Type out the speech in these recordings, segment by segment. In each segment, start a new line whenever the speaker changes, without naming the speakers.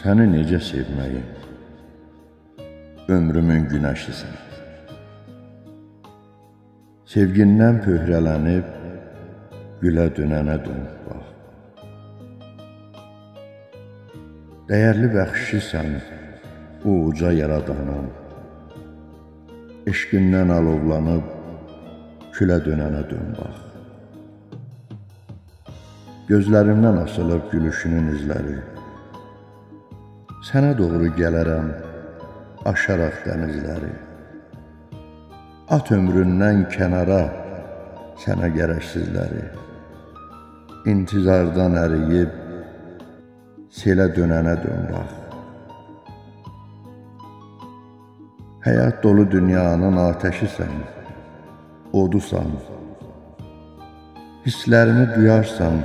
Səni necə sevməyim? Ömrümün günəşisən. Sevgindən pöhrələnib gülə dönənə dön bax. Dəyərli bəxşisən bu uca yaradanam. Eşqindən alovlanıb külə dönənə dön bax. Gözlərimdən asılıb gülüşünün izləri. Sənə doğru gələrəm, aşaraq dənizləri. At ömründən kənara sənə gərəksizləri. İntizardan əriyib selə dönənə dön bax. Həyat dolu dünyanın atəşisən, odusan. Hisslərimi duyarsan,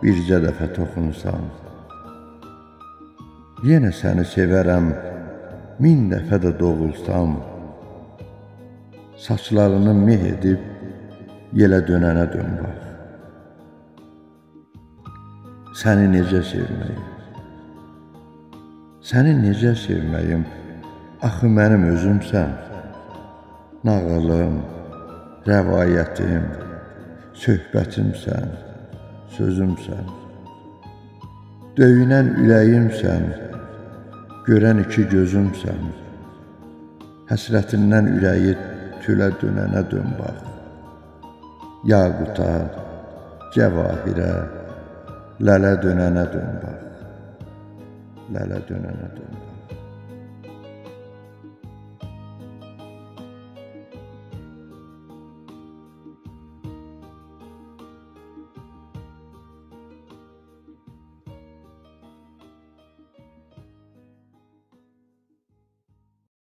bircə dəfə toxunsan. Yenə səni sevərəm, min dəfə də doğulsam. Saçlarını meh edib yelə dönənə dön bax. Səni necə sevməyim? Səni necə sevməyim? Axı mənim özümsən. Nağılım, rəvayətim, söhbətimsən, sözümsən. Döyünən ürəyimsən, görən iki gözümsən. Həsrətindən ürəyi tülə dönənə dön bax. Yaquta, cəvahirə, lələ dönənə dön bax. Lələ dönənə dön bax.